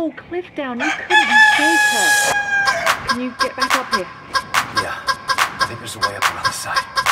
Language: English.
whole cliff down. You couldn't have saved her. Can you get back up here? Yeah. I think there's a way up on the other side.